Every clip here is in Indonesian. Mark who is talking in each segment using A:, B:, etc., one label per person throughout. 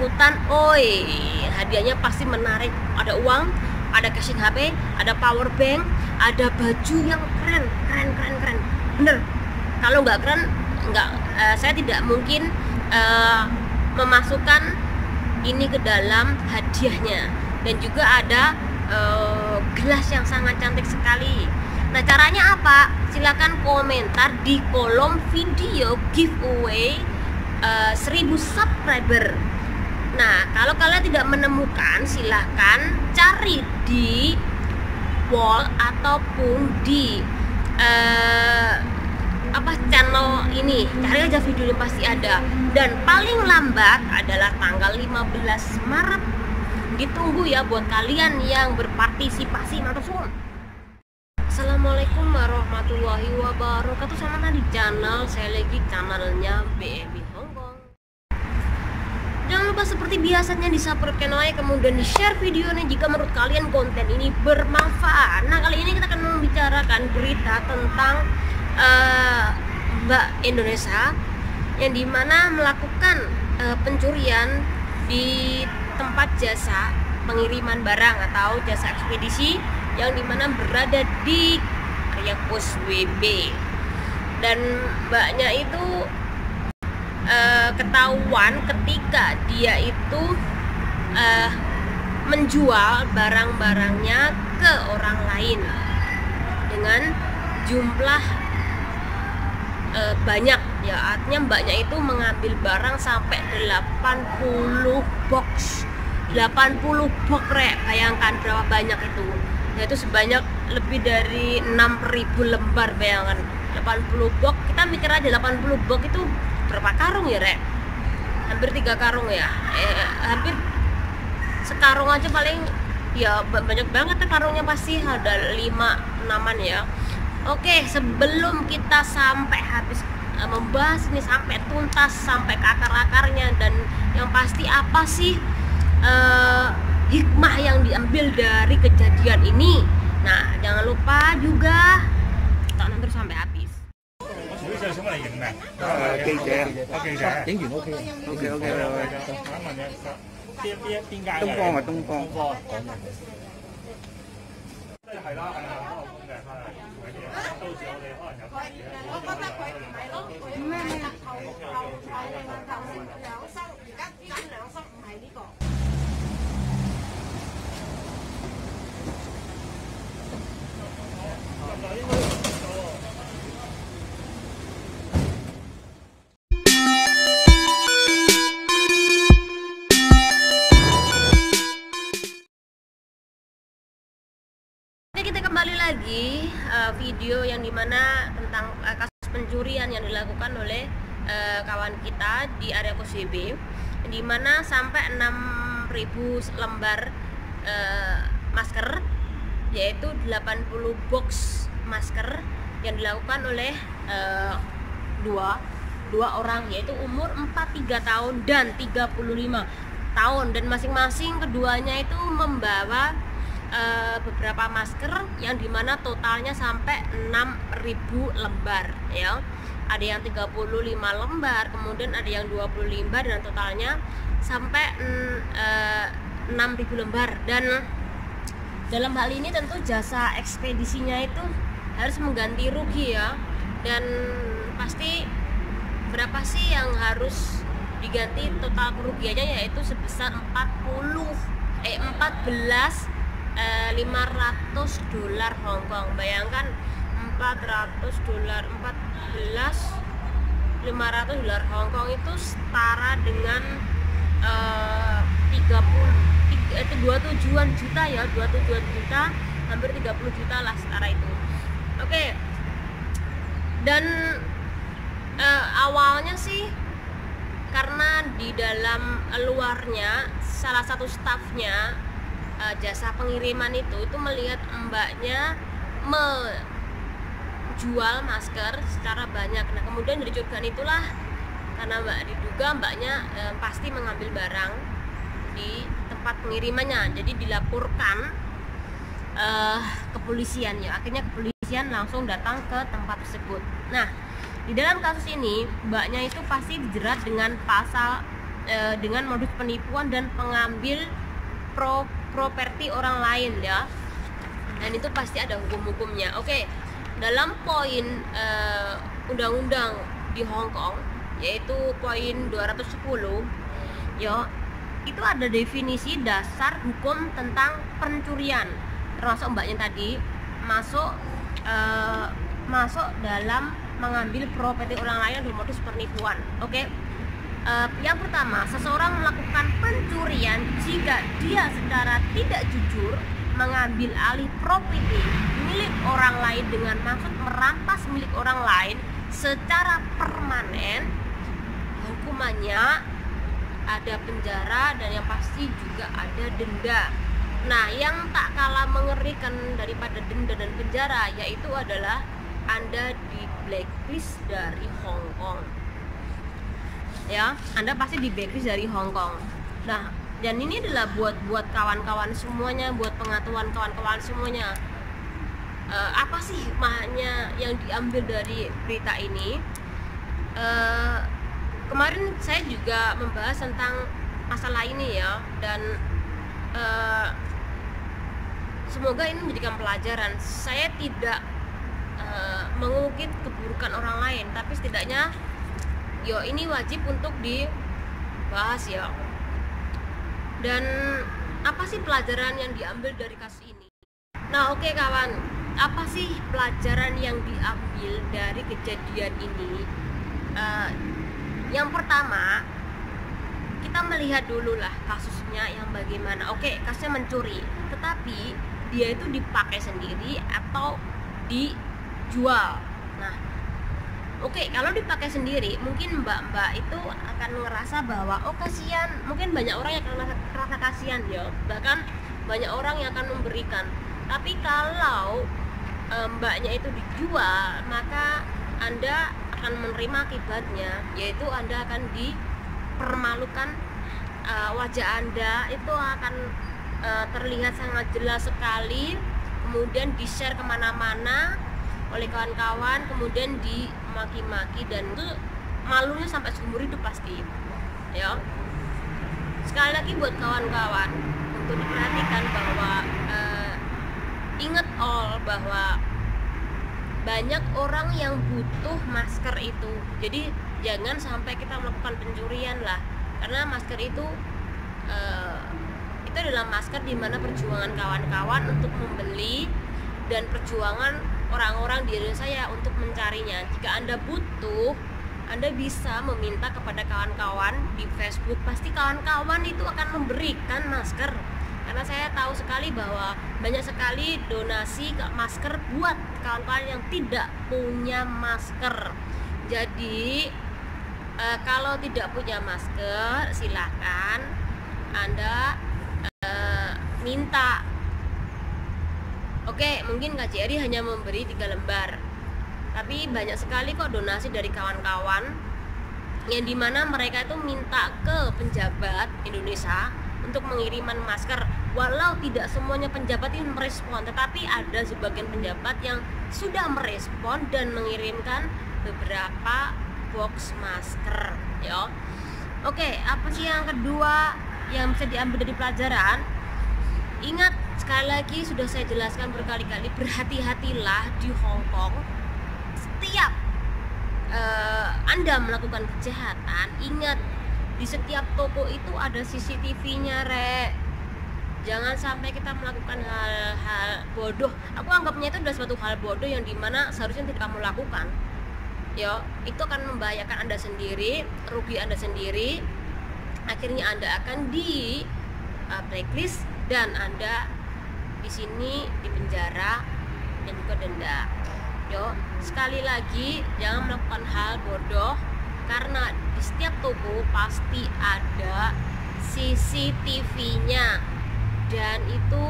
A: ikutan oi. Hadiahnya pasti menarik. Ada uang ada casing HP ada power bank ada baju yang keren keren keren keren. Bener. Kalau nggak keren nggak eh, saya tidak mungkin eh, memasukkan ini ke dalam hadiahnya. Dan juga ada eh, gelas yang sangat cantik sekali. Nah caranya apa? Silahkan komentar di kolom video giveaway eh, 1000 subscriber Nah, kalau kalian tidak menemukan, silahkan cari di wall ataupun di eh, apa channel ini. Cari aja video ini pasti ada. Dan paling lambat adalah tanggal 15 Maret. Ditunggu ya buat kalian yang berpartisipasi semua. Assalamualaikum warahmatullahi wabarakatuh Sama di channel saya lagi channelnya Hongkong Jangan lupa seperti biasanya di subscribe channelnya kemudian di share videonya jika menurut kalian konten ini bermanfaat. Nah kali ini kita akan membicarakan berita tentang eh, Mbak Indonesia yang di mana melakukan eh, pencurian di tempat jasa pengiriman barang atau jasa ekspedisi yang di mana berada di area pos WB dan mbaknya itu eh, ketahuan ketika dia itu eh, menjual barang-barangnya ke orang lain dengan jumlah eh, banyak. Ya artinya mbaknya itu mengambil barang sampai 80 box. 80 box rek. Bayangkan berapa banyak itu. Yaitu sebanyak lebih dari 6000 lembar bayangkan. 80 box kita mikir aja 80 box itu berapa karung ya rek? Hampir tiga karung ya? Eh, hampir sekarung aja paling ya ba- banyak banget ya karungnya pasti ada lima enaman ya. Oke sebelum kita sampai habis eh, membahas ini sampai tuntas sampai ke akar-akarnya dan yang pasti apa sih eh, hikmah yang diambil dari kejadian ini? Nah jangan lupa juga tonton terus sampai habis
B: 主要想乜嚟影啊？
C: 诶记者啊
B: 哦记者。
C: 影完 OK OK OK
B: 我
C: OK。
B: 想问你，边边边间嘅？
C: 东方啊东方
B: 东方讲嘅。即系系啦，系啦，可能嘅系。到时我哋可能有。我觉得佢唔系咯，佢咩咩
A: 头头头头 Kawan kita di area KOSB di mana sampai 6000 lembar eh, masker yaitu 80 box masker yang dilakukan oleh eh, dua dua orang yaitu umur 43 tahun dan 35 tahun. Dan masing-masing keduanya itu membawa eh, beberapa masker yang di mana totalnya sampai 6000 lembar ya ada yang 35 lembar kemudian ada yang 20 lembar dan totalnya sampai mm, eh, 6000 lembar. Dan dalam hal ini tentu jasa ekspedisinya itu harus mengganti rugi ya. Dan pasti berapa sih yang harus diganti total kerugiannya yaitu sebesar 40 eh 14 eh, 500 dolar Hongkong bayangkan 400 dolar 14 500 dolar. Hongkong itu setara dengan eh, 30 tiga- itu 27-an juta ya 27 juta hampir 30 juta lah setara itu. Oke. Dan eh, awalnya sih karena di dalam luarnya salah satu stafnya eh, jasa pengiriman itu itu melihat mbaknya menjual masker secara banyak. Nah kemudian dari curigaan itulah karena mbak diduga mbaknya eh, pasti mengambil barang di tempat pengirimannya. Jadi dilaporkan eh, kepolisian ya. Akhirnya kepolisian langsung datang ke tempat tersebut. Nah di dalam kasus ini mbaknya itu pasti dijerat dengan pasal eh, dengan modus penipuan dan pengambil pro properti orang lain ya. Dan itu pasti ada hukum-hukumnya. Oke dalam poin eh, undang-undang di Hong Kong yaitu poin 210 ya itu ada definisi dasar hukum tentang pencurian. Termasuk mbaknya tadi masuk eh, masuk dalam mengambil properti orang lain dengan modus penipuan oke? Eh, yang pertama, seseorang melakukan pencurian jika dia secara tidak jujur mengambil alih properti milik orang lain dengan maksud merampas milik orang lain secara permanen. Hukumannya ada penjara dan yang pasti juga ada denda. Nah, yang tak kalah mengerikan daripada denda dan penjara yaitu adalah Anda di blacklist dari Hong Kong ya Anda pasti di blacklist dari Hong Kong nah dan ini adalah buat buat kawan-kawan semuanya buat pengetahuan kawan-kawan semuanya uh, apa sih hikmahnya yang diambil dari berita ini? Uh, kemarin saya juga membahas tentang masalah ini ya dan uh, semoga ini menjadikan pelajaran. Saya tidak uh, mengungkit keburukan orang lain tapi setidaknya yo ini wajib untuk dibahas ya. Dan apa sih pelajaran yang diambil dari kasus ini? Nah oke okay, kawan apa sih pelajaran yang diambil dari kejadian ini uh, yang pertama kita melihat dulu lah kasusnya yang bagaimana oke okay, kasusnya mencuri tetapi dia itu dipakai sendiri atau dijual nah Oke, kalau dipakai sendiri, mungkin mbak-mbak itu akan ngerasa bahwa oh kasihan. Mungkin banyak orang yang akan merasa kasihan ya. Bahkan banyak orang yang akan memberikan. Tapi kalau mbaknya itu dijual, maka Anda akan menerima akibatnya, yaitu Anda akan dipermalukan. E, wajah Anda itu akan e, terlihat sangat jelas sekali, kemudian di-share ke mana-mana oleh kawan-kawan, kemudian di maki-maki dan itu malunya sampai seumur hidup pasti ya. Sekali lagi buat kawan-kawan untuk diperhatikan bahwa uh, ingat all bahwa banyak orang yang butuh masker itu jadi jangan sampai kita melakukan pencurian lah karena masker itu uh, itu adalah masker di mana perjuangan kawan-kawan untuk membeli dan perjuangan orang-orang di Indonesia ya untuk mencarinya. Jika Anda butuh, Anda bisa meminta kepada kawan-kawan di Facebook. Pasti kawan-kawan itu akan memberikan masker. Tahu sekali bahwa banyak sekali donasi masker buat kawan-kawan yang tidak punya masker. Jadi e, kalau tidak punya masker, silakan Anda e, minta. Oke, mungkin KJRI hanya memberi tiga lembar, tapi banyak sekali kok donasi dari kawan-kawan yang di mana mereka itu minta ke penjabat Indonesia untuk mengiriman masker walau tidak semuanya penjabat ini merespon tetapi ada sebagian penjabat yang sudah merespon dan mengirimkan beberapa box masker ya. Oke apa sih yang kedua yang bisa diambil dari pelajaran? Ingat sekali lagi sudah saya jelaskan berkali-kali berhati-hatilah di Hong Kong. Setiap uh, Anda melakukan kejahatan ingat di setiap toko itu ada CCTV-nya rek jangan sampai kita melakukan hal-hal bodoh. Aku anggapnya itu adalah suatu hal bodoh yang di mana seharusnya tidak kamu lakukan. Ya itu akan membahayakan anda sendiri rugi anda sendiri. Akhirnya anda akan di uh, blacklist dan anda di sini di penjara dan juga denda. Yo sekali lagi jangan melakukan hal bodoh karena di setiap toko pasti ada CCTV-nya dan itu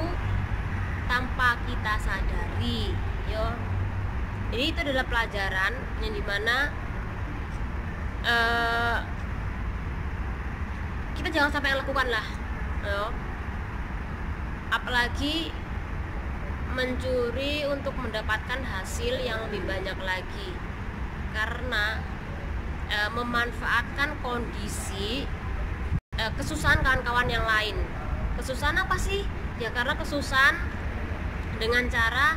A: tanpa kita sadari yo. Jadi itu adalah pelajaran yang di mana uh, kita jangan sampai lakukan lah yo. Apalagi mencuri untuk mendapatkan hasil yang lebih banyak lagi. Karena e, memanfaatkan kondisi kesusahan kawan-kawan yang lain kesusahan apa sih? Ya karena kesusahan dengan cara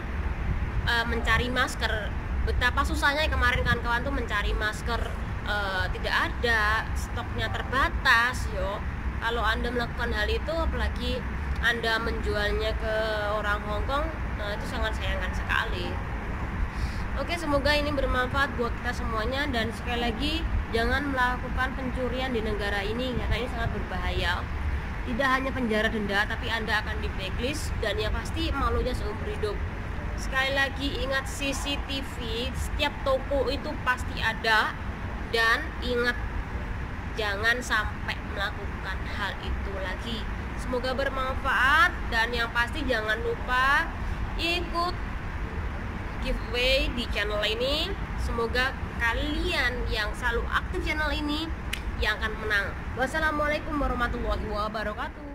A: uh, mencari masker. Betapa susahnya kemarin kawan-kawan tuh mencari masker uh, tidak ada stoknya terbatas yo. Kalau anda melakukan hal itu apalagi anda menjualnya ke orang Hongkong nah itu sangat sayangkan sekali. Oke, semoga ini bermanfaat buat kita semuanya. Dan sekali lagi jangan melakukan pencurian di negara ini karena ini sangat berbahaya. Tidak hanya penjara denda, tapi Anda akan di blacklist dan yang pasti malunya seumur hidup. Sekali lagi ingat CCTV, setiap toko itu pasti ada dan ingat jangan sampai melakukan hal itu lagi. Semoga bermanfaat dan yang pasti jangan lupa ikut giveaway di channel ini semoga kalian yang selalu aktif channel ini yang akan menang. Wassalamualaikum warahmatullahi wabarakatuh